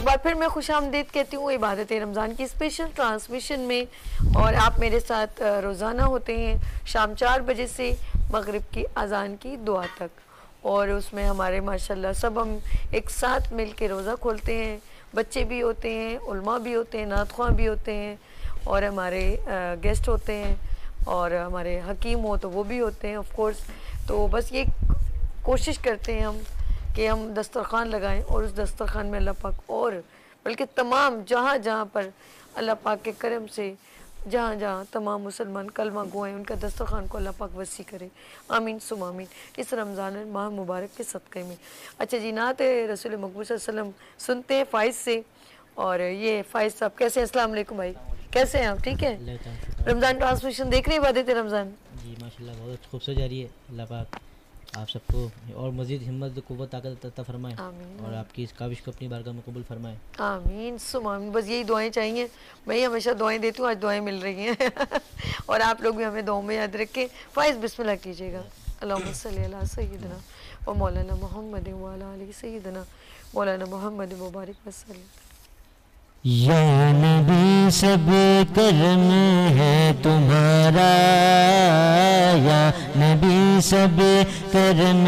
एक बार फिर मैं खुश आमदीद कहती हूँ, इबादत रमज़ान की स्पेशल ट्रांसमिशन में। और आप मेरे साथ रोज़ाना होते हैं, शाम चार बजे से मगरिब की अजान की दुआ तक। और उसमें हमारे, माशाल्लाह, सब हम एक साथ मिल के रोज़ा खोलते हैं। बच्चे भी होते हैं, उल्मा भी होते हैं, नातख्वा भी होते हैं, और हमारे गेस्ट होते हैं, और हमारे हकीम हो तो वो भी होते हैं ऑफ़ कोर्स तो बस ये कोशिश करते हैं हम कि हम दस्तरखान लगाएँ और उस दस्तरखान में अल्लाह पाक और बल्कि तमाम जहाँ जहाँ पर अल्लाह पाक के करम से जहाँ जहाँ तमाम मुसलमान कलमा गुआएँ उनका दस्तरखान को अल्लाह पाक वसी करे। आमीन सुम आमीन। इस रमज़ान माह मुबारक के सदक़े में। अच्छा जी नात रसूल मकबूल सुनते हैं फ़ाइज से। और ये फ़ाइज साहब कैसे हैं? अस्सलाम वालेकुम भाई। कैसे हैं आप? ठीक है? रमज़ान ट्रांसमिशन देख रहे हैं इबादत रमज़ान? जी माशाल्लाह बहुत खूबसूरत जा रही है। अल्लाह पाक आप सबको और मजीद हिम्मत कुत ताकत अता फरमाए और आपकी इस काविश को अपनी बारगाह में कबूल फरमाए। आमीन। सुमामीन बस यही दुआएँ चाहिए। मैं ही हमेशा दुआएँ देती हूँ आज दुआएँ मिल रही हैं। और आप लोग भी हमें दुआओं में याद रख। के फ़ाइज़ बिस्मिल्लाह कीजिएगा। अल्लाह सैदना और मौलाना मोहम्मद वाला सैदना मौलाना मोहम्मद मुबारक नबी सब कर्म है तुम्हारा, या नबी सब कर्म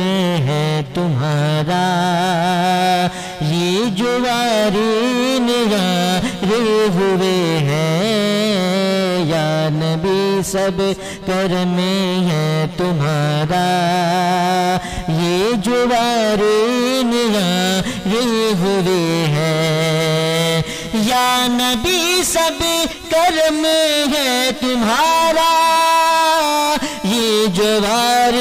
है तुम्हारा। ये जो वारीन रे हुए हैं, या नबी सब कर्म है तुम्हारा। ये जो वारीन रे हुए हैं या नबी सब कर्म है तुम्हारा। ये जवार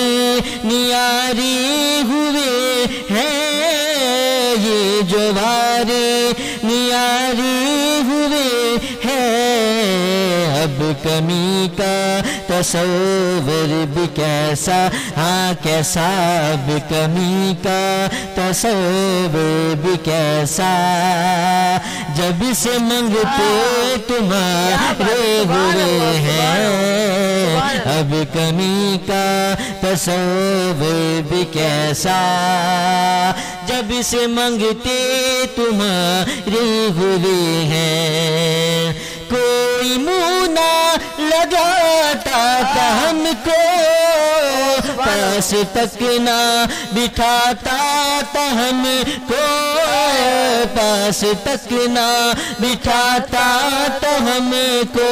नियारी हुए हैं, ये जवार नियारी हुए हैं, अब कमी का तस्वर भी कैसा? हाँ कैसा अब कमी का? तस्वर भी कैसा? जब से मंगते तुम्हारे हुए हैं। अब कमी का तस्वर भी कैसा? जब से मंगते तुम्हारे हुए हैं। कोई मुना लगाता था हमको। पास तक ना बिठाता था हमको। पास तक ना बिठाता था हमको।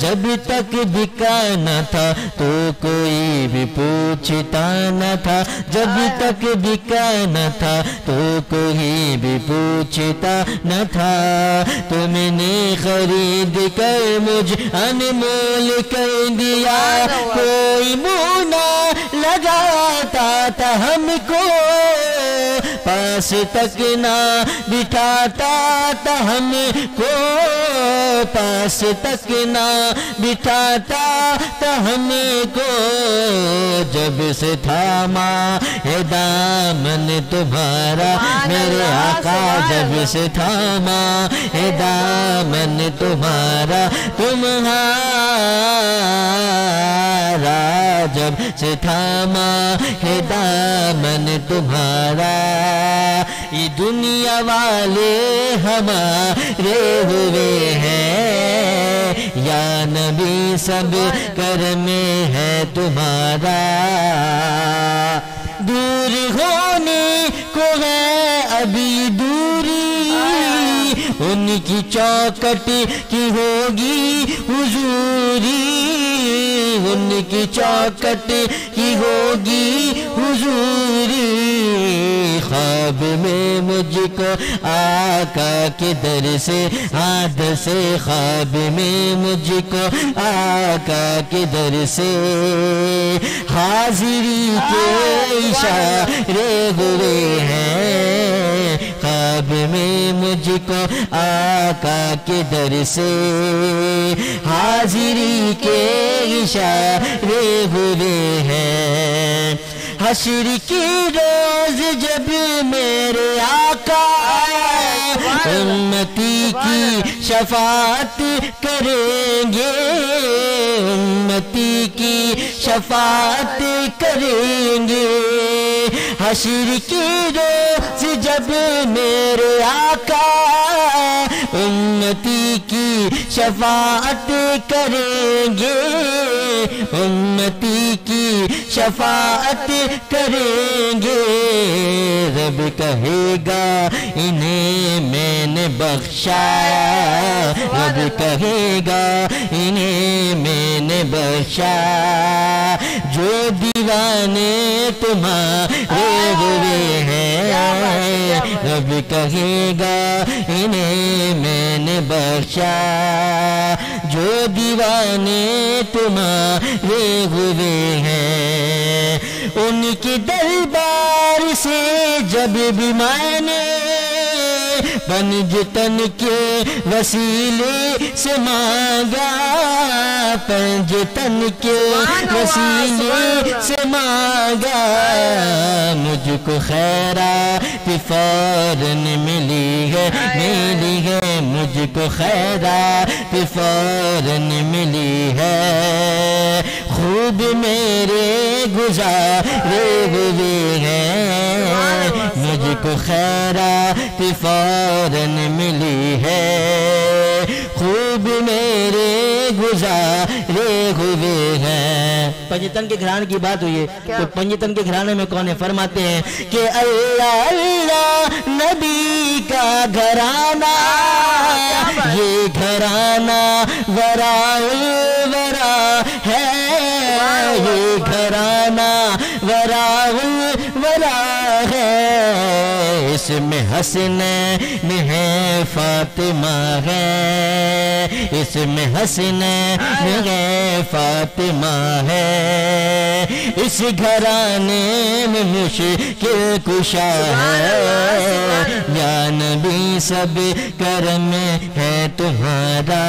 जब तक बिका न था तो कोई भी पूछता न था। जब तक बिका न था तो कोई भी पूछता न था। तुमने खरीद कर मुझ अनमोल कर दिया। कोई मुना लगाता था हमको। पास तक ना बिठाता था हमको। पास तक ना बिठाता था हमको जब से थामा है दामन तुम्हारा मेरे आका जब से थामा है दामन तुम्हारा तुम्हारा जब से थामा है दामन तुम्हारा। ये दुनिया वाले हमारे हुए हैं। या नबी सब कर में है तुम्हारा। दूर होने को है अभी दूरी। उनकी चौकट की होगी हुजूरी। उनकी चौकट की होगी हुजूरी। ख्वाब में मुझको आका के दर से हाथ से ख्वाब में मुझको आका के दर से। हाजिरी के इशारे हुए हैं ख्वाब में मुझको आका के दर से। हाजिरी के इशारे हुए हैं हशर की रोज जब मेरे आका उन्नति की शफात करेंगे उन्नति की शफात करेंगे। हशर की रोज जब मेरे आका उम्मती की शफात करेंगे उम्मती की शफाअत करेंगे। रब कहेगा, इन्हें मैंने बख्शा रब कहेगा, इन्हें मैंने बख्शा जो दीवाने तुम्हारे हुए हैं, रब कहेगा, इन्हें मैंने बख्शा जो दीवाने तुम्हारे हुए हैं उनके दरबार से जब भी मैंने पंजतन के वसीले से मांगा पंजतन के वसीले से मांगा मुझको खैरा फ़ौरन मिली है मिली है। मुझको खैरा फ़ौरन मिली है। खूब मेरे गुजारे हुए हैं। मुझको खैरा फ़ौरन मिली है। मेरे गुजारे हुए हैं। पंजतन के घराने की बात हुई है। तो पंजतन के घराने में कौन है? फरमाते हैं कि अल्लाह अल्लाह नबी का घराना ये घराना वरा वरा है। ये घराना वरा वरा है। इसमें हसन में है फातिमा है। इसमें हसन में है फातिमा है। इस घराने में मुश्किल कुशा है। ज्ञान भी सब कर्म है तुम्हारा।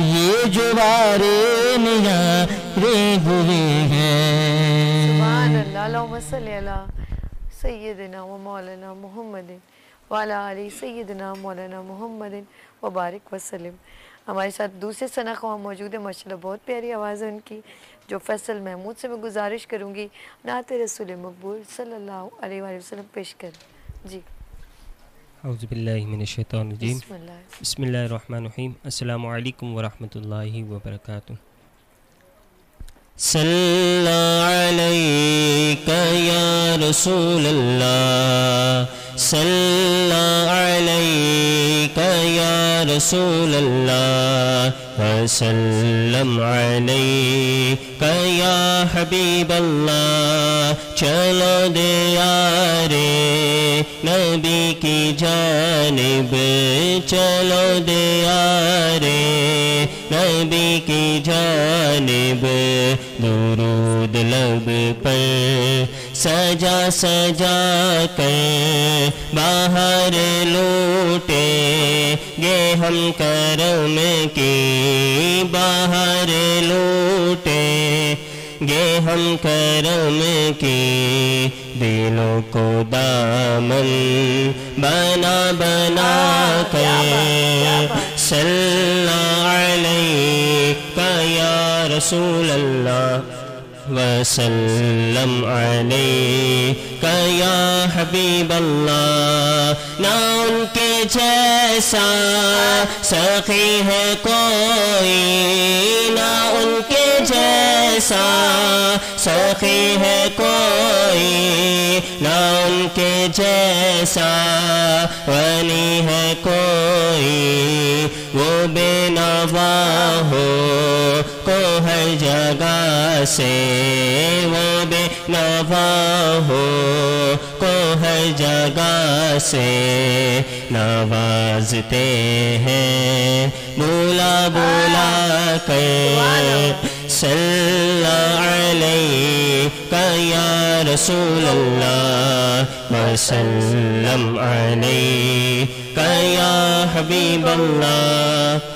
ये जो वारे निया रे हुए हैं। सैदना व मौलाना मोहम्मद वाला अली सैदना मौलाना मोहम्मद वबारक वसलम हमारे साथ दूसरे सना ख्वा मौजूद है माशा बहुत प्यारी आवाज़ है उनकी जो फैसल महमूद से मैं गुजारिश करूँगी नात रसूल मकबूल सल्लल्लाहु अलैहि पेश कर जी अज़बिल्लिमिनशैतानरजीम बसमीम अल्लाम वबरकातुहू सल्ला अलैका या रसूल अल्लाह सल्ला अलैका या रसूल अल्लाह वसल्लम अलैका या हबीब अल्लाह चलो दे यारे नबी की जानिब। चलो दे यारे नबी की जानिब। दुरूद लब पर सजा सजा कर बाहर लूटे। गे हम करम की बाहर लूटे। गे हम करम की दिलों को दामन बना बना कर। सल्ला अलैका या रसूल अल्लाह वसल्लम अलैका या हबीब अल्लाह ना उनके जैसा सखी है कोई, ना उनके जैसा सखी है कोई, ना उनके जैसा वली है कोई, वो बेनवा हो जगह से वो बेनवा हो को हर जगह से नवाजते हैं। बोला बोला कर सल्ला रसूल अल्लाह वसल्लम अलैका या हबीब अल्लाह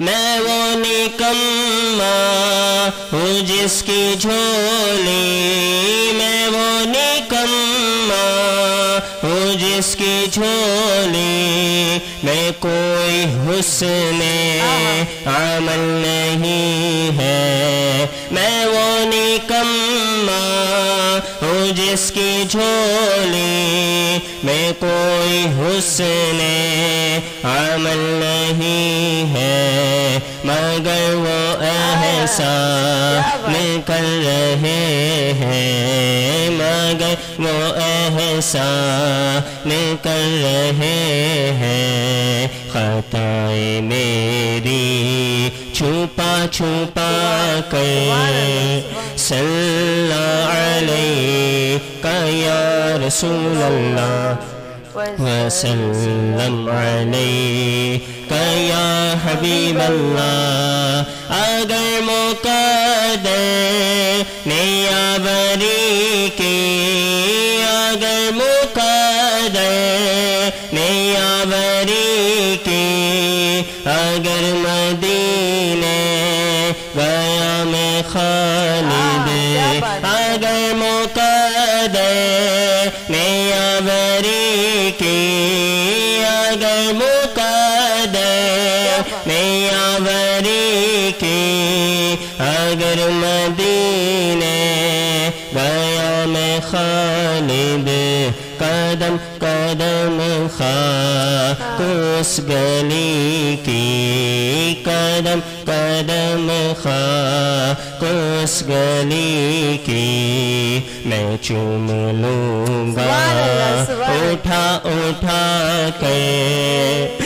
मैं वो निकम्मा हूँ जिसकी झोली। मैं वो निकम्मा हूँ जिसकी झोली। मैं कोई हुस्न अमल नहीं है। मैं वो निकम्मा हो जिसकी झोली में कोई हुस्न अमल नहीं है, मगर वो एहसान कर रहे हैं, मगर वो एहसान कर रहे हैं। खताएँ मेरी छुपा छुपा कर सल्ला अलैका या रसूल अल्लाह वसल्लम अलैका या हबीब अगर मौका दे नयावरी के अगर मौका दे नयावरी के अगर मदीने गया मैं खालिद नयावरी के अगर मदीने गया मैं खालिद कदम कदम खा उस गली की कदम कदम खा उस गली की मैं चूम लूँगा। उठा उठा कर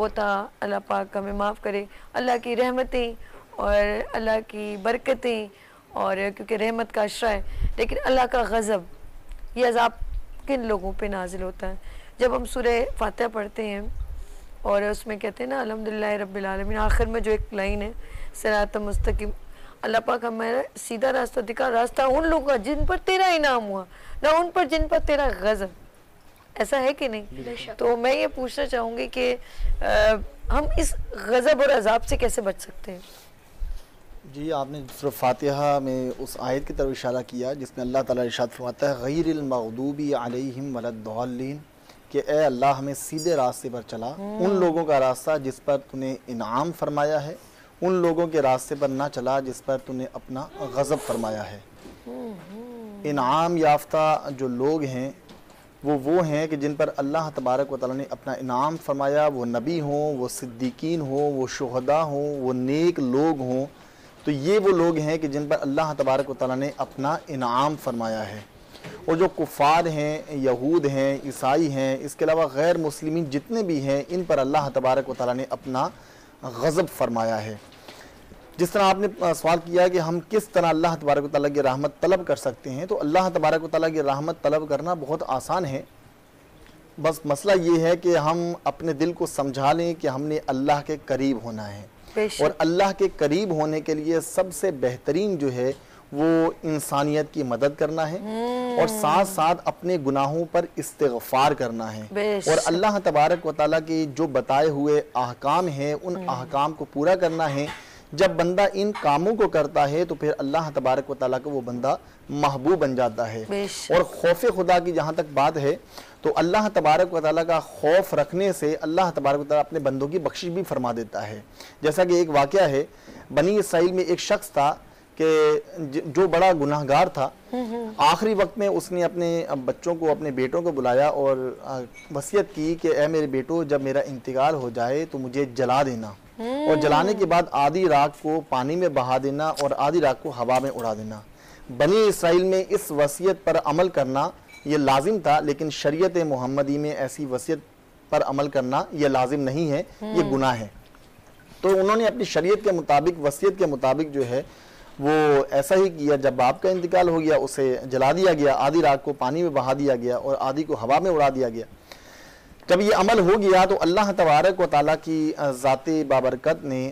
वो था, अल्लाह पाक हमें माफ़ करे। अल्लाह की रहमतें और अल्लाह की बरकतें और क्योंकि रहमत का अशरा है, लेकिन अल्लाह का गज़ब, ये अजाब किन लोगों पे नाजिल होता है? जब हम सूर्य फातह पढ़ते हैं और उसमें कहते हैं ना अलहमदिल्ला रबालमीन आखिर में जो एक लाइन है सरात मुस्तकिम, अल्लाह पाक हमारा सीधा रास्ता दिखा, रास्ता उन लोगों का जिन पर तेरा इनाम हुआ, ना उन पर जिन पर तेरा गज़ब। ऐसा है कि नहीं? तो मैं ये पूछना चाहूँगी कि हम इस गज़ब और अजाब से कैसे बच सकते हैं? जी आपने सिर्फ़ फातिहा में उस आयत की तरफ़ इशारा किया जिसमें अल्लाह ताला इरशाद फरमाता है गैरमगदूबी अलैहिम वलद्दालिन कि ए अल्लाह हमें सीधे रास्ते पर चला। उन लोगों का रास्ता जिस पर तूने इनाम फरमाया है उन लोगों के रास्ते पर ना चला जिस पर तूने अपना गज़ब फरमाया है। इनाम याफ्ता जो लोग हैं वो वो हैं कि जिन पर अल्लाह तबारक व ने अपना इनाम फरमाया, वो नबी हों, वो सिद्दीकीन हों, वो शहदा हों, वो नेक लोग हों तो ये वो लोग हैं कि जिन पर अल्लाह तबारक व ने अपना इनाम फरमाया है। और जो कुफ़ार हैं, यहूद हैं, ईसाई हैं, इसके अलावा गैर मुस्लिम जितने भी हैं, इन पर अल्लाह तबारक व ने अपना गज़ब फरमाया है। जिस तरह आपने सवाल किया कि हम किस तरह अल्लाह तबारक ताली की रहमत तलब कर सकते हैं तो अल्लाह तबारक ताली की रहमत तलब करना बहुत आसान है। बस मसला ये है कि हम अपने दिल को समझा लें कि हमने अल्लाह के करीब होना है। और अल्लाह के करीब होने के लिए सबसे बेहतरीन जो है वो इंसानियत की मदद करना है और साथ साथ अपने गुनाहों पर इस्तफार करना है। और अल्लाह तबारक व ताली के जो बताए हुए अहकाम हैं उन हम्म। अहकाम को पूरा करना है। जब बंदा इन कामों को करता है तो फिर अल्लाह तबारक व ताली का वो बंदा महबूब बन जाता है। और खौफ खुदा की जहाँ तक बात है तो अल्लाह तबारक व ताली का खौफ रखने से अल्लाह तबारक व अपने बंदों की बख्शिश भी फरमा देता है। जैसा कि एक वाक़ है बनी इसराइल में एक शख्स था कि जो बड़ा गुनाहगार था। आखिरी वक्त में उसने अपने बच्चों को अपने बेटों को बुलाया और वसीयत की कि ए मेरे बेटो जब मेरा इंतकाल हो जाए तो मुझे जला देना। और जलाने के बाद आधी राख को पानी में बहा देना और आधी राख को हवा में उड़ा देना। बनी इसराइल में इस वसीयत पर अमल करना ये लाजिम था लेकिन शरीयत मोहम्मदी में ऐसी वसीयत पर अमल करना यह लाजिम नहीं है ये गुनाह है। तो उन्होंने अपनी शरीयत के मुताबिक वसीयत के मुताबिक जो है वो ऐसा ही किया जब बाप का इंतकाल हो गया उसे जला दिया गया आधी रात को पानी में बहा दिया गया और आधी को हवा में उड़ा दिया गया। जब ये अमल हो गया तो अल्लाह तबारक व ताली की ज़ात बाबरकत ने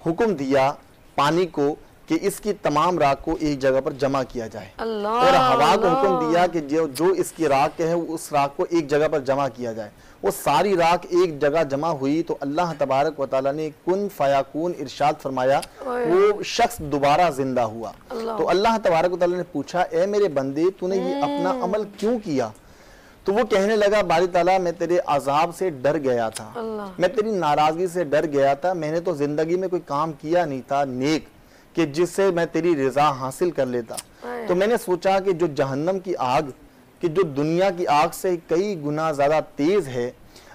हुक्म दिया पानी को कि इसकी तमाम राख को एक जगह पर जमा किया जाए। और हवा को हुक्म दिया कि जो जो इसकी राख है उस राख को एक जगह पर जमा किया जाए। वो सारी राख एक जगह जमा हुई तो अल्लाह तबारक व ताला ने कुन फयाकून इरशाद फरमाया वो शख्स दोबारा ज़िंदा हुआ। तो अल्लाह तबारक व ताला ने पूछा ए मेरे बंदे तूने ये अपना अमल क्यों किया? तो वो कहने लगा बारी ताला मैं तेरे अजाब से डर गया था। मैं तेरी नाराज़गी से डर गया था। मैंने तो ज़िंदगी में कोई काम किया नहीं था नेक कि जिससे मैं तेरी रजा हासिल कर लेता। तो मैंने सोचा कि जो जहन्नम की आग कि जो दुनिया की आग से कई गुना ज़्यादा तेज है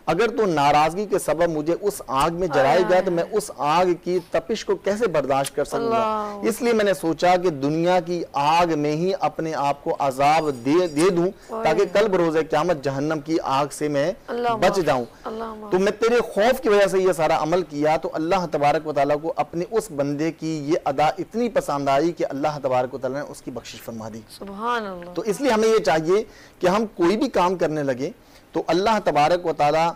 अगर तो नाराज़गी के सबब मुझे उस आग में जलाएगा तो मैं उस आग की तपिश को कैसे बर्दाश्त कर सकूँगा? इसलिए मैंने सोचा कि दुनिया की आग में ही अपने आप को अजाब दे दे दूँ ताकि कल बरोज क्यामत जहन्नम की आग से मैं बच। जाऊँ। तो मैं तेरे खौफ की वजह से यह सारा अमल किया तो अल्लाह तबारक व ताला को अपने उस बंदे की ये अदा इतनी पसंद आई कि अल्लाह तबारक ने उसकी बख्शिश फरमा दी। तो इसलिए हमें ये चाहिए कि हम कोई भी काम करने लगे तो अल्लाह तबारक व ताला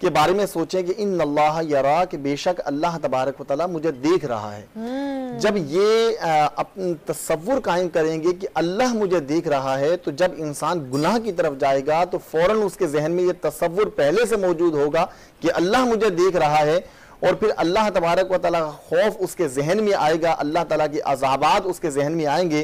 के बारे में सोचें कि इन अल्लाह यरा कि बेशक अल्लाह तबारक व ताला मुझे देख रहा है। जब ये अपन तस्वुर कायम करेंगे कि अल्लाह मुझे देख रहा है तो जब इंसान गुनाह की तरफ़ जाएगा तो फ़ौरन उसके जहन में ये तस्वुर पहले से मौजूद होगा कि अल्लाह मुझे देख रहा है और फिर अल्लाह तबारक व ताला का खौफ उसके जहन में आएगा अल्लाह ताला के अजाबात उसके जहन में आएँगे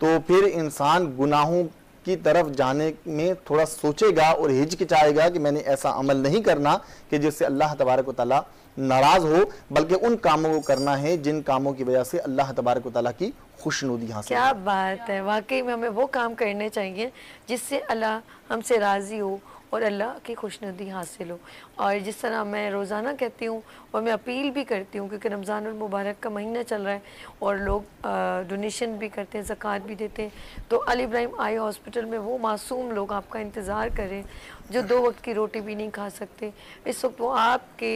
तो फिर इंसान गुनाहों की तरफ़ जाने में थोड़ा सोचेगा और हिचकिचाएगा कि मैंने ऐसा अमल नहीं करना कि जिससे अल्लाह तबारक वाली नाराज़ हो बल्कि उन कामों को करना है जिन कामों की वजह से अल्लाह तबारक वाली की खुशनुदी हासिल क्या बात है। वाकई में हमें वो काम करने चाहिए जिससे अल्लाह हमसे राज़ी हो और अल्लाह की खुशनुदी हासिल हो। और जिस तरह मैं रोज़ाना कहती हूँ, और मैं अपील भी करती हूँ, क्योंकि रमज़ान और मुबारक का महीना चल रहा है, और लोग डोनेशन भी करते हैं, ज़क़़त भी देते हैं तो अली इब्राहिम आई हॉस्पिटल में, वो मासूम लोग आपका इंतज़ार करें, जो दो वक्त की रोटी भी नहीं खा सकते। इस वक्त वो आपके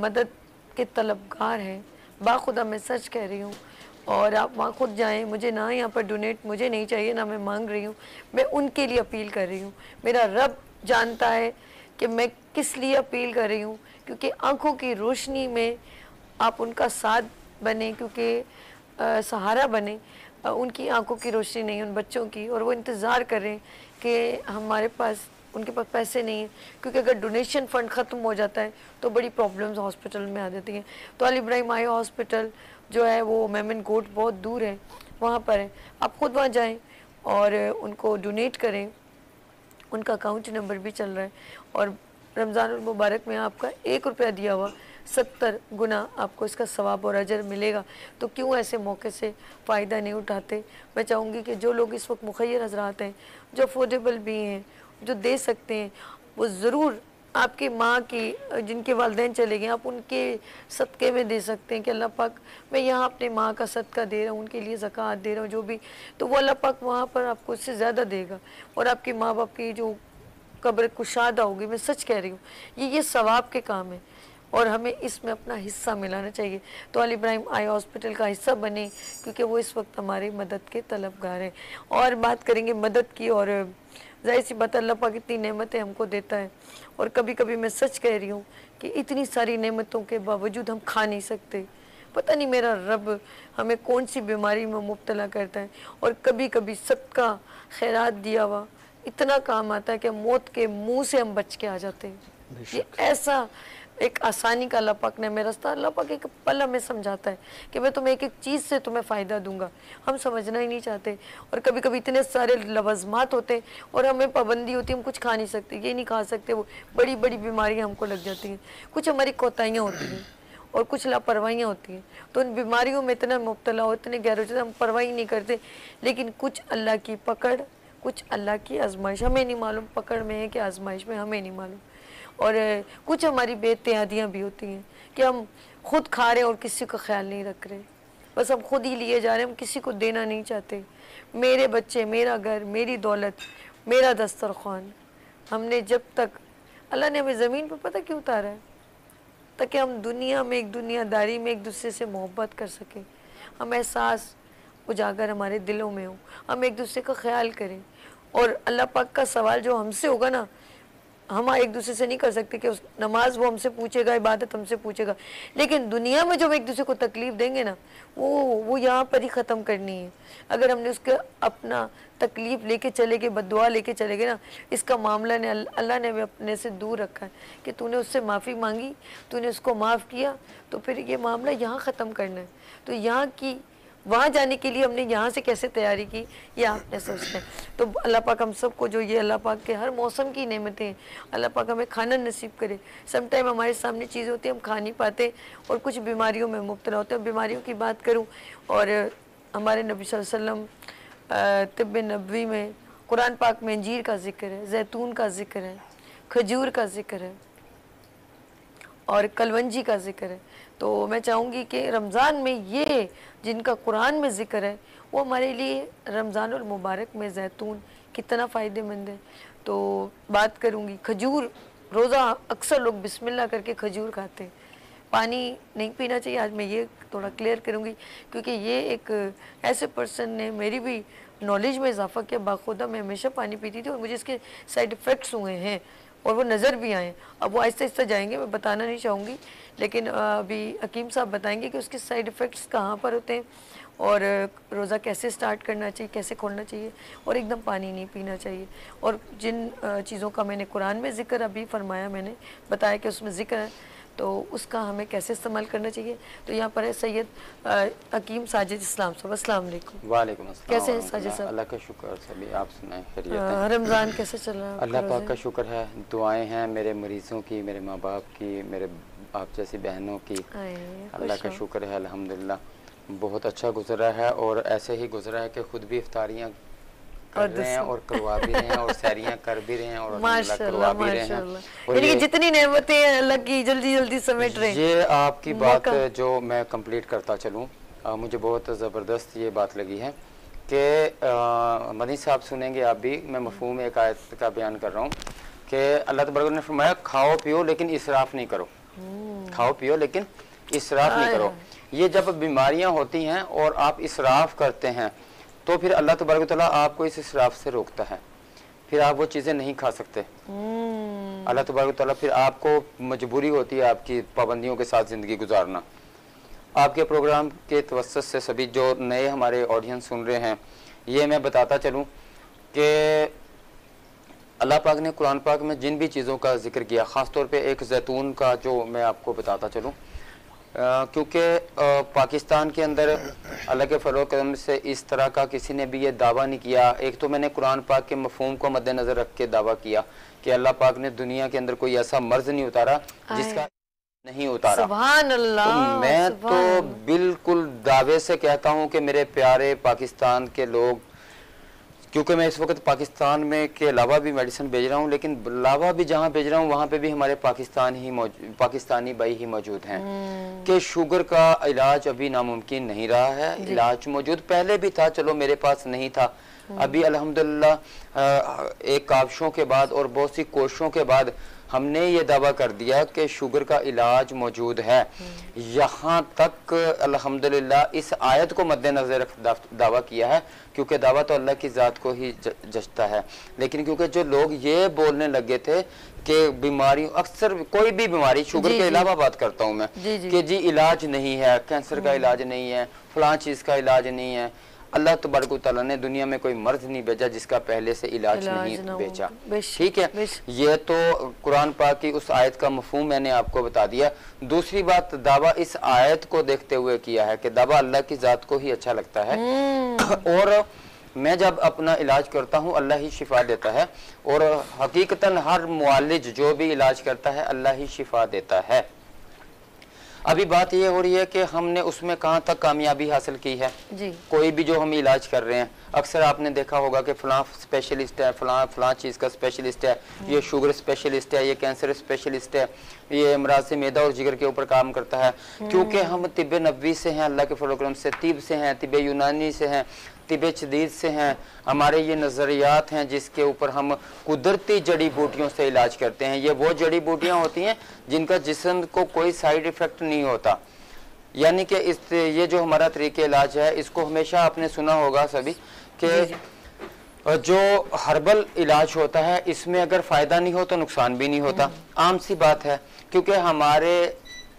मदद के तलबगार हैं। बाखुदा मैं सच कह रही हूँ और आप वहाँ खुद जाएँ मुझे ना यहाँ पर डोनेट मुझे नहीं चाहिए ना मैं मांग रही हूँ। मैं उनके लिए अपील कर रही हूँ। मेरा रब जानता है कि मैं किस लिए अपील कर रही हूँ क्योंकि आँखों की रोशनी में आप उनका साथ बने क्योंकि सहारा बने। अ, उनकी आँखों की रोशनी नहीं उन बच्चों की। और वो इंतज़ार करें कि हमारे पास उनके पास पैसे नहीं है। क्योंकि अगर डोनेशन फंड ख़त्म हो जाता है तो बड़ी प्रॉब्लम्स हॉस्पिटल में आ जाती हैं। तो अली इब्राहिम आई हॉस्पिटल जो है वो मेमन कोट बहुत दूर है, वहाँ पर है। आप खुद वहाँ जाएँ और उनको डोनेट करें। उनका अकाउंट नंबर भी चल रहा है और रमज़ान मुबारक में आपका एक रुपया दिया हुआ सत्तर गुना आपको इसका सवाब और अजर मिलेगा। तो क्यों ऐसे मौके से फ़ायदा नहीं उठाते? मैं चाहूँगी कि जो लोग इस वक्त मुखैर हजरात हैं, जो अफोर्डेबल भी हैं, जो दे सकते हैं, वो ज़रूर आपकी माँ की जिनके वालदेन चले गए, आप उनके सदक़े में दे सकते हैं कि अल्लाह पाक, मैं यहाँ अपनी माँ का सदका दे रहा हूँ, उनके लिए ज़क़़त दे रहा हूँ, जो भी। तो वो अल्लाह पाक वहाँ पर आपको उससे ज़्यादा देगा और आपके माँ बाप की जो कब्र कुशादा होगी, मैं सच कह रही हूँ, ये ये सवाब के काम है। और हमें इसमें अपना हिस्सा मिलाना चाहिए। तो अली इब्राहिम आई हॉस्पिटल का हिस्सा बने क्योंकि वो इस वक्त हमारी मदद के तलबगार हैं। और बात करेंगे मदद की और ज़ाहिर सी बात अल्लाह पाक इतनी नेमतें हमको देता है। और कभी कभी मैं सच कह रही हूँ कि इतनी सारी नेमतों के बावजूद हम खा नहीं सकते। पता नहीं मेरा रब हमें कौन सी बीमारी में मुबतला करता है। और कभी कभी सबका खैरात दिया हुआ इतना काम आता है कि मौत के मुँह से हम बच के आ जाते हैं। ये ऐसा एक आसानी का अल्लाह पाक ने हमें रास्ता अल्लाह पाक एक पल हमें समझाता है कि मैं तुम्हें एक एक चीज़ से तुम्हें फ़ायदा दूँगा। हम समझना ही नहीं चाहते और कभी कभी इतने सारे लवजमात होते हैं और हमें पाबंदी होती है, हम कुछ खा नहीं सकते, ये नहीं खा सकते, वो बड़ी बड़ी बीमारियाँ हमको लग जाती हैं। कुछ हमारी कोताहियाँ होती हैं और कुछ लापरवाहियाँ होती हैं। तो उन बीमारियों में इतना मुबतला हो इतने गैर हो हम परवाही नहीं करते, लेकिन कुछ अल्लाह की पकड़, कुछ अल्लाह की आजमाइश, हमें नहीं मालूम पकड़ में है कि आजमाइश में हमें नहीं मालूम। और कुछ हमारी बेतयादियाँ भी होती हैं कि हम खुद खा रहे हैं और किसी का ख्याल नहीं रख रहे। बस हम खुद ही लिए जा रहे हैं, हम किसी को देना नहीं चाहते। मेरे बच्चे, मेरा घर, मेरी दौलत, मेरा दस्तरखान। हमने जब तक, अल्लाह ने हमें ज़मीन पर पता क्यों उतारा है? ताकि हम दुनिया में एक दुनियादारी में एक दूसरे से मोहब्बत कर सकें। हम एहसास उजागर हमारे दिलों में हो। हम एक दूसरे का ख्याल करें। और अल्लाह पाक का सवाल जो हमसे होगा ना हम एक दूसरे से नहीं कर सकते कि उस नमाज़ वो हमसे पूछेगा, इबादत हमसे पूछेगा। लेकिन दुनिया में जब एक दूसरे को तकलीफ़ देंगे ना, वो वो यहाँ पर ही ख़त्म करनी है। अगर हमने उसके अपना तकलीफ़ लेके चले गए बदुआ लेके चले गए ना, इसका मामला ने अल्लाह ने अपने से दूर रखा है कि तूने उससे माफ़ी मांगी, तूने उसको माफ़ किया तो फिर ये मामला यहाँ ख़त्म करना है। तो यहाँ की वहाँ जाने के लिए हमने यहाँ से कैसे तैयारी की, ये आपने सोचते हैं। तो अल्लाह पाक हम सबको जो ये अल्लाह पाक के हर मौसम की नेमतें हैं, अल्लाह पाक हमें खाना नसीब करे। सम टाइम हमारे सामने चीज़ होती है, हम खा नहीं पाते और कुछ बीमारियों में मुबतला होते। हैं बीमारियों की बात करूँ और हमारे नबी वसल्लम तब नबी में कुरान पाक में अंजीर का ज़िक्र है, जैतून का ज़िक्र है, खजूर का ज़िक्र है और कलवंजी का ज़िक्र है। तो मैं चाहूँगी कि रमज़ान में ये जिनका कुरान में ज़िक्र है, वो हमारे लिए रमज़ान और मुबारक में जैतून कितना फ़ायदेमंद है। तो बात करूँगी, खजूर रोज़ा अक्सर लोग बिस्मिल्लाह करके खजूर खाते हैं। पानी नहीं पीना चाहिए, आज मैं ये थोड़ा क्लियर करूँगी, क्योंकि ये एक ऐसे पर्सन ने मेरी भी नॉलेज में इजाफा किया, बाखुदा मैं हमेशा पानी पीती थी और मुझे इसके साइड इफ़ेक्ट्स हुए हैं। और वो नज़र भी आएँ। अब वो आहिस्ता आहिस्ता जाएँगे, मैं बताना नहीं चाहूँगी, लेकिन अभी हकीम साहब बताएँगे कि उसके साइड इफ़ेक्ट्स कहाँ पर होते हैं और रोज़ा कैसे स्टार्ट करना चाहिए, कैसे खोलना चाहिए और एकदम पानी नहीं पीना चाहिए। और जिन चीज़ों का मैंने कुरान में ज़िक्र अभी फरमाया, मैंने बताया कि उसमें ज़िक्र है। तो उसका हमें कैसे इस्तेमाल करना चाहिए? तो यहाँ पर है सैयद हकीम साजिद इस्लाम साहब अस्सलाम वालेकुम। कैसे हैं साजिद साहब? अल्लाह का शुक्र सभी आप सुनाए रमज़ान कैसे चल रहा है अल्लाह पाक का शुक्र है दुआएँ हैं मेरे मरीज़ों की मेरे माँ बाप की मेरे आप जैसी बहनों की। अल्लाह का शुक्र है अलहमदिल्ला बहुत अच्छा गुजरा है और ऐसे ही गुजरा है कि खुद भी इफ्तारियाँ कर रहे हैं और करवा भी रहे हैं और सैरियाँ कर भी रहे हैं और करवा भी रहे हैं। जितनी नेमतें हैं अल्लाह की जल्दी जल्दी समेट रहे हैं। ये आपकी बात जो मैं कंप्लीट करता चलूँ मुझे बहुत ज़बरदस्त ये बात लगी है कि मनी साहब सुनेंगे आप भी मैं मफहूम एक आयत का बयान कर रहा हूँ कि अल्लाह तबरक ने फरमाया खाओ पियो लेकिन इसराफ नहीं करो। हम्म। खाओ पियो लेकिन इसराफ नहीं करो। ये जब बीमारियाँ होती हैं और आप इसराफ करते हैं तो फिर अल्लाह तबारक आपको इस इसराफ से रोकता है। फिर आप वो चीज़ें नहीं खा सकते। हम्म। अल्लाह तबारक फिर आपको मजबूरी होती है आपकी पाबंदियों के साथ ज़िंदगी गुजारना। आपके प्रोग्राम के तवस्त से सभी जो नए हमारे ऑडियंस सुन रहे हैं ये मैं बताता चलूँ कि अल्लाह पाक ने कुरान पाक में जिन भी चीज़ों का ज़िक्र किया ख़ास तौर पे एक जैतून का जो मैं आपको बताता चलूँ क्योंकि पाकिस्तान के अंदर अल्लाह के फ़रोग कदम से इस तरह का किसी ने भी ये दावा नहीं किया। एक तो मैंने कुरान पाक के मफहूम को मद्देनज़र रख के दावा किया कि अल्लाह पाक ने दुनिया के अंदर कोई ऐसा मर्ज नहीं उतारा जिसका नहीं उतारा। अल्लाह तो मैं तो बिल्कुल दावे से कहता हूँ कि मेरे प्यारे पाकिस्तान के लोग क्योंकि मैं इस वक्त पाकिस्तान में के अलावा भी मेडिसिन भेज रहा हूँ लेकिन अलावा भी जहाँ भेज रहा हूँ वहाँ पे भी हमारे पाकिस्तान ही पाकिस्तानी भाई ही मौजूद हैं हम्म। कि शुगर का इलाज अभी नामुमकिन नहीं रहा है इलाज मौजूद पहले भी था चलो मेरे पास नहीं था हम्म। अभी अल्हम्दुलिल्लाह एक काबशों के बाद और बहुत सी कोशिशों के बाद हमने ये दावा कर दिया कि शुगर का इलाज मौजूद है। यहाँ तक अल्हम्दुलिल्लाह इस आयत को मद्देनजर रख दावा किया है क्योंकि दावा तो अल्लाह की ज़ात को ही जचता है। लेकिन क्योंकि जो लोग ये बोलने लगे थे कि बीमारी अक्सर कोई भी बीमारी शुगर के अलावा बात करता हूँ मैं कि जी इलाज नहीं है कैंसर का हम्म। इलाज नहीं है फलां चीज़ का इलाज नहीं है। अल्लाह तबारक ने दुनिया में कोई मर्ज नहीं भेजा जिसका पहले से इलाज, इलाज नहीं भेजा। ठीक है? ये तो कुरान पाक की उस आयत का मफहूम मैंने आपको बता दिया। दूसरी बात दावा इस आयत को देखते हुए किया है कि दावा अल्लाह की ज़ात को ही अच्छा लगता है। हम्म। और मैं जब अपना इलाज करता हूँ अल्लाह ही शिफा देता है। और हकीकता हर मुआलिज जो भी इलाज करता है अल्लाह ही शिफा देता है। अभी बात ये हो रही है कि हमने उसमें कहाँ तक कामयाबी हासिल की है। जी। कोई भी जो हम इलाज कर रहे हैं अक्सर आपने देखा होगा कि फला स्पेशलिस्ट है फला फलां चीज़ का स्पेशलिस्ट है ये शुगर स्पेशलिस्ट है ये कैंसर स्पेशलिस्ट है ये अमराज से मैदा और जिगर के ऊपर काम करता है। क्योंकि हम तिब नबी से हैं अल्लाह के फलोक्रम से तिब से हैं तिब यूनानी से हैं तिब शदीद से हैं हमारे ये नज़रियात हैं जिसके ऊपर हम कुदरती जड़ी बूटियों से इलाज करते हैं। ये वो जड़ी बूटियाँ होती हैं जिनका जिसम को कोई साइड इफ़ेक्ट नहीं होता। यानी कि इस ये जो हमारा तरीके इलाज है इसको हमेशा आपने सुना होगा सभी कि जो हर्बल इलाज होता है इसमें अगर फ़ायदा नहीं हो तो नुकसान भी नहीं होता। हम्म। आम सी बात है क्योंकि हमारे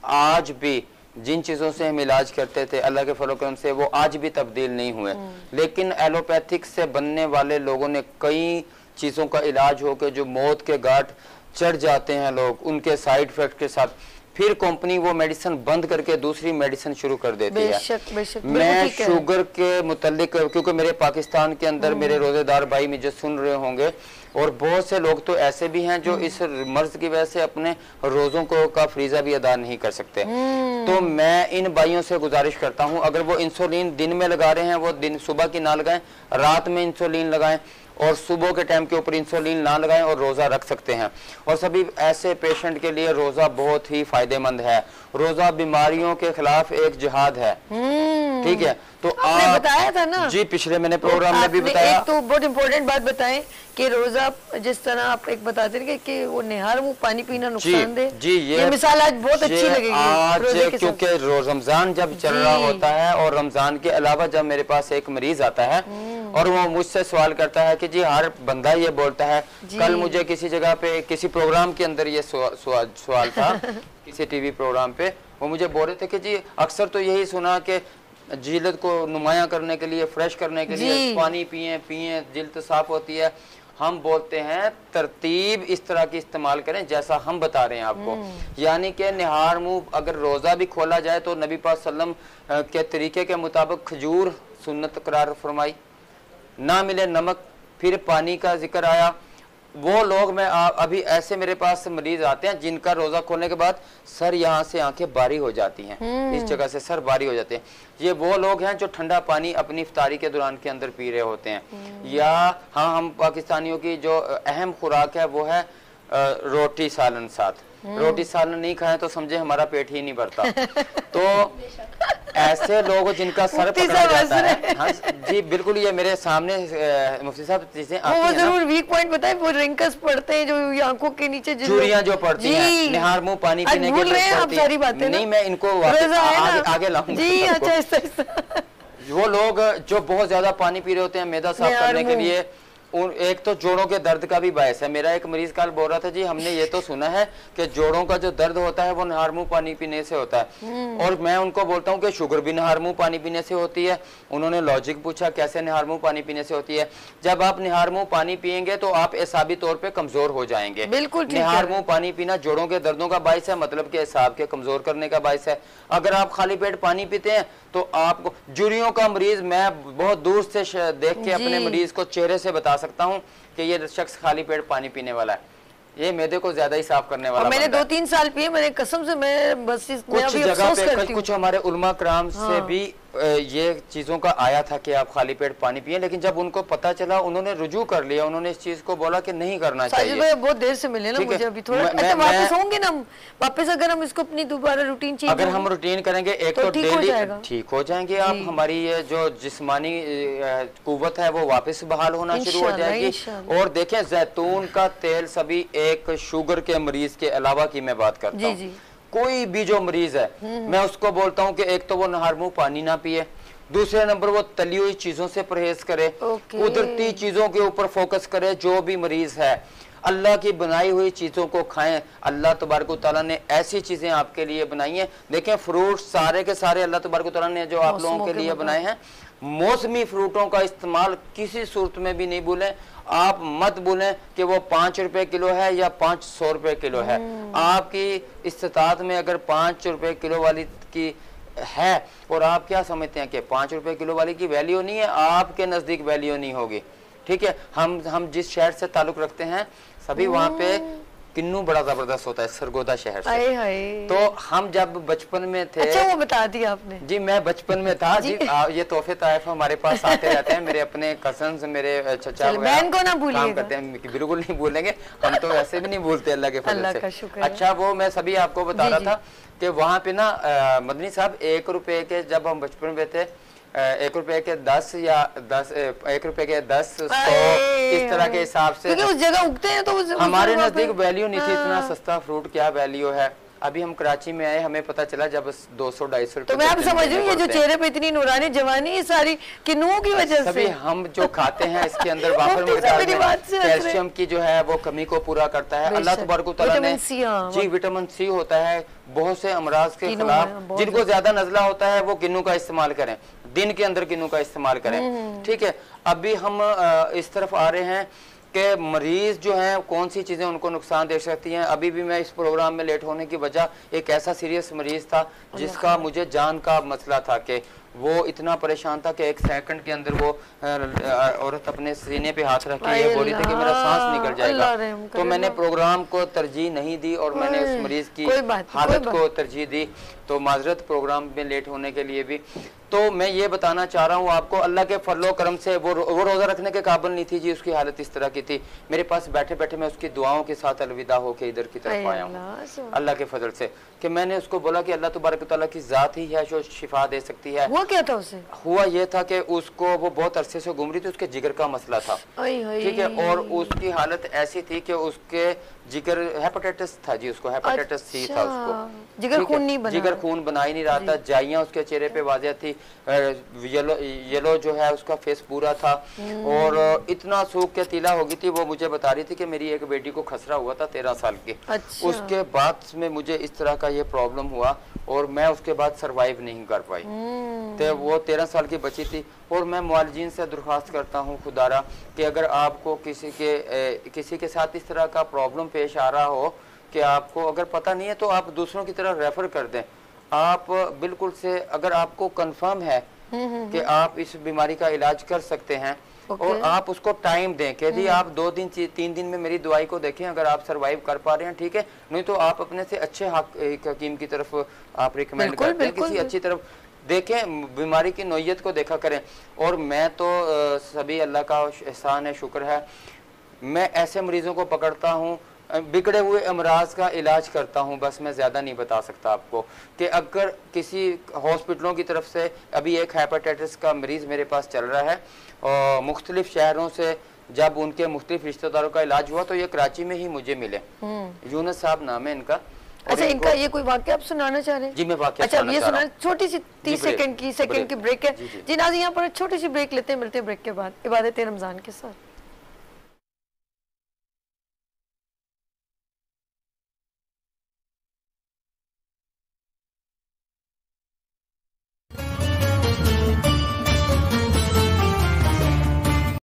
आज भी जिन चीज़ों से हम इलाज करते थे अल्लाह के फलोक्रम से वो आज भी तब्दील नहीं हुए हम्म। लेकिन एलोपैथिक से बनने वाले लोगों ने कई चीज़ों का इलाज होकर जो मौत के घाट चढ़ जाते हैं लोग उनके साइड इफ़ेक्ट के साथ फिर कंपनी वो मेडिसिन बंद करके दूसरी मेडिसिन शुरू कर देती बेशक, है बेशक, मैं शुगर के मुतलिक क्योंकि मेरे पाकिस्तान के अंदर हम्म। मेरे रोजेदार भाई मुझे सुन रहे होंगे और बहुत से लोग तो ऐसे भी हैं जो। इस मर्ज की वजह से अपने रोजों को का फ्रीजा भी अदा नहीं कर सकते हम्म। तो मैं इन भाइयों से गुजारिश करता हूँ अगर वो इंसुलिन दिन में लगा रहे हैं वो दिन सुबह की ना लगाएँ रात में इंसुलिन लगाएँ और सुबह के टाइम के ऊपर इंसुलिन ना लगाएँ और रोज़ा रख सकते हैं और सभी ऐसे पेशेंट के लिए रोज़ा बहुत ही फ़ायदेमंद है रोज़ा बीमारियों के खिलाफ एक जिहाद है हम्म। ठीक है तो आपने बताया था ना। जी पिछले मैंने प्रोग्राम में भी बताया। एक तो बहुत इम्पोर्टेंट बात बताएँ कि रोजा जिस तरह आप एक बताते थे कि वो निहार मुँह पानी पीना नुकसान दे। जी ये, ये मिसाल आज बहुत अच्छी लगेगी आज क्योंकि रमज़ान जब चल रहा होता है और रमज़ान के अलावा जब मेरे पास एक मरीज़ आता है हम्म। और वो मुझसे सवाल करता है कि जी हर बंदा ये बोलता है कल मुझे किसी जगह पे किसी प्रोग्राम के अंदर ये सवाल था किसी टीवी प्रोग्राम पे। वो मुझे बोल रहे थे कि जी अक्सर तो यही सुना कि जिल्द को नुमाया करने के लिए फ्रेश करने के लिए पानी पिए पिए जिल्द साफ़ होती है। हम बोलते हैं तरतीब इस तरह की इस्तेमाल करें जैसा हम बता रहे हैं आपको। हम्म। यानी कि निहार मुँह अगर रोजा भी खोला जाए तो नबी पाक सल्लम के तरीके के मुताबिक खजूर सुन्नत करार फरमाई। ना मिले नमक फिर पानी का ज़िक्र आया। वो लोग मैं आ, अभी ऐसे मेरे पास मरीज़ आते हैं जिनका रोजा खोलने के बाद सर यहाँ से आँखें बारी हो जाती हैं हम्म। इस जगह से सर बारी हो जाते हैं ये वो लोग हैं जो ठंडा पानी अपनी इफ्तारी के दौरान के अंदर पी रहे होते हैं हम्म। या हाँ हम पाकिस्तानियों की जो अहम खुराक है वो है रोटी सालन साथ। रोटी सालन नहीं खाए तो समझे हमारा पेट ही नहीं भरता। तो ऐसे लोग जिनका सर पकड़ा जाता है हाँ जी बिल्कुल ये मेरे सामने मुफ्ती साहब चीज़ें वो ज़रूर वीक पॉइंट बताए वो रिंकस पड़ते हैं जो आँखों के नीचे चूड़ियाँ जो पड़ती हैं निहार मुँह पानी पीने के लिए आप सारी बातें नहीं मैं इनको आगे, आगे लाऊँगा जी अच्छा वो लोग जो बहुत ज़्यादा पानी पी रहे होते हैं मैदा साफ़ करने के लिए एक तो जोड़ों के दर्द का भी बायस है। मेरा एक मरीज़ कल बोल रहा था जी हमने ये तो सुना है कि जोड़ों का जो दर्द होता है वो नहार नहारमू पानी पीने से होता है। हम्म। और मैं उनको बोलता हूँ कि शुगर भी नहारमू पानी पीने से होती है। उन्होंने लॉजिक पूछा कैसे निहारमू पानी पीने से होती है? जब आप निहारमू पानी पियेंगे तो आप एसाबी तौर पर कमज़ोर हो जाएँगे। बिल्कुल निहारमू पानी पीना जोड़ों के दर्दों का बायस है मतलब के हिसाब के कमज़ोर करने का बायस है। अगर आप खाली पेट पानी पीते हैं तो आपको जुड़ियों का मरीज़ मैं बहुत दूर से देख के अपने मरीज़ को चेहरे से बता सकता हूँ कि ये शख्स खाली पेट पानी पीने वाला है। ये मैदे को ज़्यादा ही साफ़ करने वाला मैंने दो तीन साल पिए मैंने कसम से मैं बस कुछ जगह पे कुछ हमारे उलमा क्राम हाँ। से भी ये चीज़ों का आया था कि आप खाली पेट पानी पिए लेकिन जब उनको पता चला उन्होंने रुजू कर लिया उन्होंने इस चीज़ को बोला कि नहीं करना चाहिए। बहुत देर से मिले ना मुझे अभी थोड़ा अच्छा वापस होंगे ना वापस अगर हम इसको अपनी दोबारा रूटीन चीज़ अगर हम रूटीन करेंगे एक तो, तो डेली ठीक हो जाएँगे आप। हमारी ये जो जिस्मानी कुत है वो वापस बहाल होना शुरू हो जाएगी। और देखें जैतून का तेल सभी एक शुगर के मरीज़ के अलावा की मैं बात करता हूँ। कोई भी जो मरीज़ है हम्म। मैं उसको बोलता हूँ कि एक तो वो नहर मुँह पानी ना पिए दूसरे नंबर वो तली हुई चीज़ों से परहेज करे कुदरती चीज़ों के ऊपर फोकस करे जो भी मरीज़ है। अल्लाह की बनाई हुई चीज़ों को खाएँ। अल्लाह तबारक ताला ने ऐसी चीज़ें आपके लिए बनाई हैं। देखें फ्रूट सारे के सारे अल्लाह तबारक ताला ने जो आप लोगों के लिए बनाए हैं। मौसमी फ्रूटों का इस्तेमाल किसी सूरत में भी नहीं भूलें। आप मत बोलें कि वो पाँच रुपए किलो है या पाँच सौ रुपए किलो है हम्म। आपकी इस्तात में अगर पाँच रुपए किलो वाली की है और आप क्या समझते हैं कि पाँच रुपए किलो वाली की वैल्यू नहीं है आपके नज़दीक वैल्यू नहीं होगी ठीक है हम हम जिस शहर से ताल्लुक रखते हैं सभी वहाँ पे हम्म। किन्नू बड़ा ज़बरदस्त होता है सरगोदा शहर से। आए आए। तो हम जब बचपन में थे अच्छा वो बता दिया आपने। जी मैं बचपन में था। जी, जी। आ, ये तोहफे तायफ हमारे पास आते रहते हैं। मेरे अपने कज़न मेरे चचा बहन को ना भूलिए करते हैं। बिल्कुल नहीं भूलेंगे। हम तो वैसे भी नहीं भूलते अल्लाह के फजल से। अच्छा वो मैं सभी आपको बता रहा था कि वहाँ पे ना मदनी साहब एक रुपए के जब हम बचपन में थे एक रुपए के दस या दस एक रुपए के दस सौ इस तरह के हिसाब से उस जगह उगते हैं तो हमारे नज़दीक वैल्यू नहीं थी इतना हाँ। सस्ता फ्रूट क्या वैल्यू है? अभी हम कराची में आए हमें पता चला जब दो सौ ढाई सौ तो मैं आप समझ रही हूँ ये जो चेहरे पे इतनी नूरानी जवानी ये सारी किन्नुओं की वजह सभी से। हम जो खाते हैं इसके अंदर हैं। कैल्शियम की जो है वो कमी को पूरा करता है। अल्लाह। तबारक तआला ने हाँ, जी विटामिन सी होता है बहुत से अमराज के खिलाफ जिनको ज़्यादा। नजला होता है वो किन्नू का इस्तेमाल करें। दिन के अंदर किन्नू का इस्तेमाल हम्म, करें ठीक है? अभी हम इस तरफ़ आ रहे हैं कि मरीज़ जो हैं कौन सी चीज़ें उनको नुकसान दे सकती हैं? अभी भी मैं इस प्रोग्राम में लेट होने की वजह एक ऐसा सीरियस मरीज़ था जिसका मुझे जान का मसला था कि वो इतना परेशान था कि एक सेकंड के अंदर वो औरत अपने सीने पे हाथ रख के ये बोली थी कि मेरा सांस निकल जाएगा। तो मैंने प्रोग्राम को तरजीह नहीं दी और मैंने उस मरीज़ की हालत को तरजीह दी। तो माजरत प्रोग्राम में लेट होने के लिए भी। तो मैं ये बताना चाह रहा हूँ आपको अल्लाह के फलो करम से वो वो रोज़ा रखने के काबिल नहीं थी जी उसकी हालत इस तरह की थी। मेरे पास बैठे बैठे मैं उसकी दुआओं के साथ अलविदा होके इधर की तरफ़ आया हूँ। अल्लाह, के फजल से। कि मैंने उसको बोला कि अल्लाह तबारक ताला की ज़ात ही है जो शिफा दे सकती है। हुआ क्या था उसे? हुआ ये था कि उसको वो बहुत अरसे से घूम रही थी उसके जिगर का मसला था। ठीक है और उसकी हालत ऐसी थी कि उसके जिगर हेपेटाइटिस था जी उसको हेपेटाइटिस सी था अच्छा, उसको। जिगर खून नहीं बना। जिगर। खून बना ही नहीं रहा था जाइयाँ उसके चेहरे पे वाजिया थी येलो येलो जो है उसका फेस पूरा था हम्म। और इतना सूख के तीला हो गई थी वो मुझे बता रही थी कि मेरी एक बेटी को खसरा हुआ था तेरह साल की अच्छा। उसके बाद में मुझे इस तरह का ये प्रॉब्लम हुआ और मैं उसके बाद सरवाइव नहीं कर पाई हम्म। तो वो तेरह साल की बची थी और मैं मालजीन से दरख्वास्त करता हूँ खुदारा कि अगर आपको किसी के ए, किसी के साथ इस तरह का प्रॉब्लम पेश आ रहा हो कि आपको अगर पता नहीं है तो आप दूसरों की तरह रेफर कर दें आप बिल्कुल से अगर आपको कंफर्म है कि आप इस बीमारी का इलाज कर सकते हैं okay. और आप उसको टाइम दें कि यदि आप दो दिन तीन दिन में मेरी दवाई को देखें अगर आप सरवाइव कर पा रहे हैं ठीक है? नहीं तो आप अपने से अच्छे हकीम की तरफ़ आप रिकमेंड करते हैं किसी अच्छी तरफ़ देखें बीमारी की नोयत को देखा करें। और मैं तो सभी अल्लाह का एहसान है शुक्र है। मैं ऐसे मरीजों को पकड़ता हूँ बिगड़े हुए अमराज का इलाज करता हूँ बस मैं ज़्यादा नहीं बता सकता आपको कि अगर किसी हॉस्पिटलों की तरफ़ से अभी एक हेपेटाइटिस का मरीज़ मेरे पास चल रहा है और मुख्तलिफ़ शहरों से जब उनके मुख्तलिफ़ रिश्तेदारों का इलाज हुआ तो ये कराची में ही मुझे मिले। यूनस साहब नाम है इनका। अच्छा इनका ये कोई वाक्य आप सुनाना चाह रहे हैं? जी, मैं वाकया अच्छा ये सुना छोटी सी तीस सेकंड की सेकंड की ब्रेक है। जी नाजी यहाँ पर छोटी सी ब्रेक लेते हैं मिलते हैं ब्रेक के बाद इबादत रमज़ान के साथ।